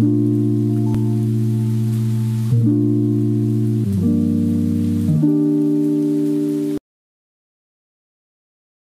Mm-hmm.